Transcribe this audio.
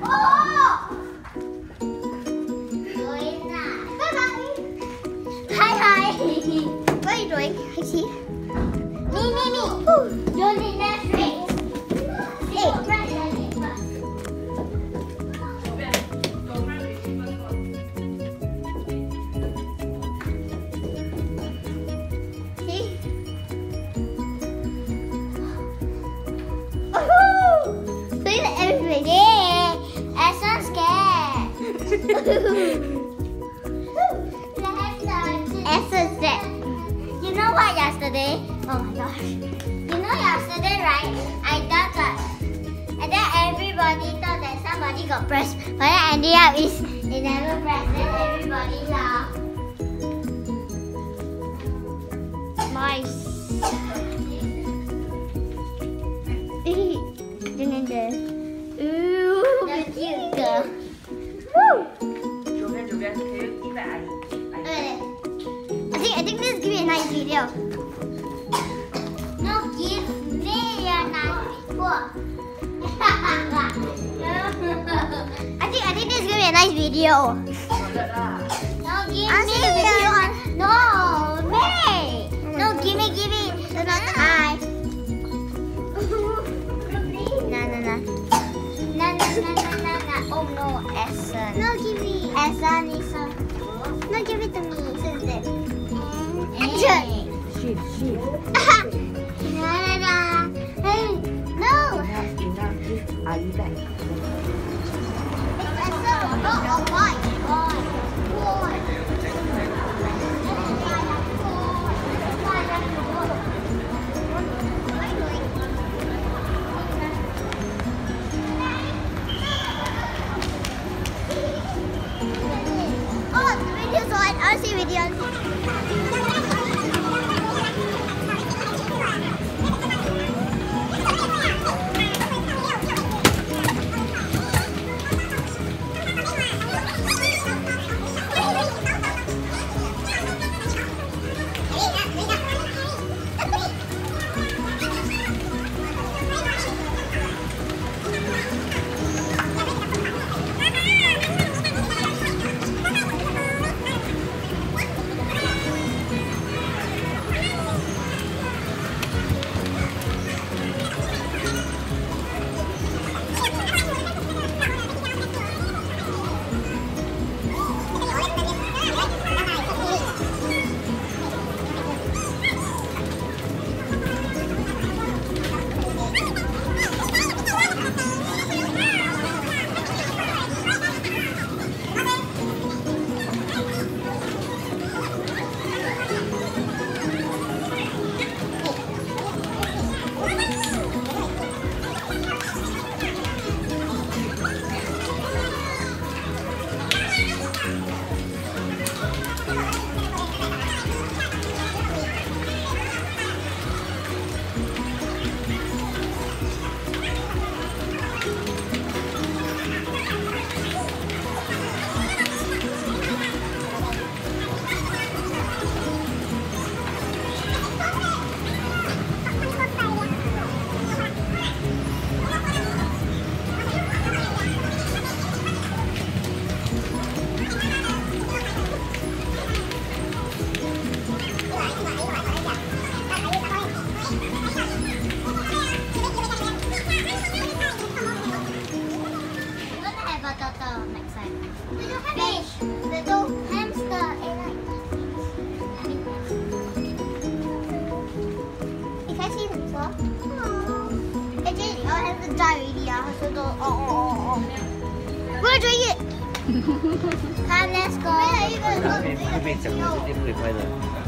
哦对，各拜拜，嗨嗨，各位各位，开心。Yesterday? Oh my gosh. You know yesterday, right? I thought that, and then everybody thought that somebody got pressed, but then ended up is they never pressed. Then everybody laughed. Mice. Jangan dia. Ooh, cute girl. Woo! Julian, Julian, can you give that I, think I think this is gonna be a nice video. I think I think this is gonna be a nice video. toilet lah. No, give me a video. No, me. No, give me, give me. Hi. Na na na. Na na na na na na. Oh no, Essen. No, give me. Essen is a. No, give it to me. This is it. Mm-hmm. Hey. Sheep, sheep. Enough. Oh, Give I back. Essen. Oh. I'll see videos. go. Oh, oh, oh, oh. We're doing it. Come, let's go. Where are you gonna go?